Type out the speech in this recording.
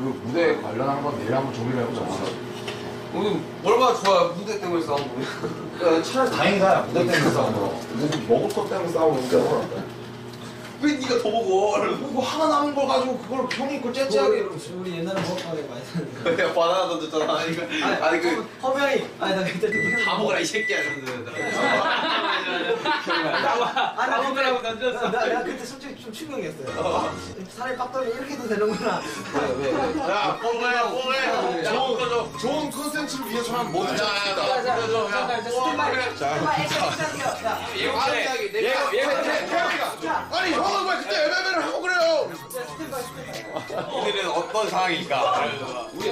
그 무대 관련한 건 내일 한번 정리를 해보자. 오늘 얼마나 좋아 무대 때문에 싸운 거야. 야, 차라리 다행이다. 무대 때문에 싸운 거. 무슨 먹을 것 때문에 싸우는데. 왜 네가 더 먹어? 뭐 하나 남은 걸 가지고 그걸 형이 그걸 째째하게. 우리 옛날에 먹었다고 많이 했는데. 내가 바나나 던졌잖아. 아니 그 아니 그 허명이 아니 나 그때 다 먹어라 이 새끼야 아니 나 먹으라고 던졌어. 나 내가 그때 솔직히 좀 충격이었어요. 살다 보니 이렇게도 되는구나. 야, 뽀해, 뽀해. 좋은, 좋은 컨텐츠를 위해서는 뭐든지 합시다. 자, 스탠바이. 스탠바이 액션 액션이요. 자, 예고 예고 예고 아니, 형은 왜 그때 MMA를 하고 그래요? 스탠바이 스탠바이. 오늘은 어떤 상황일까? 우리, 우리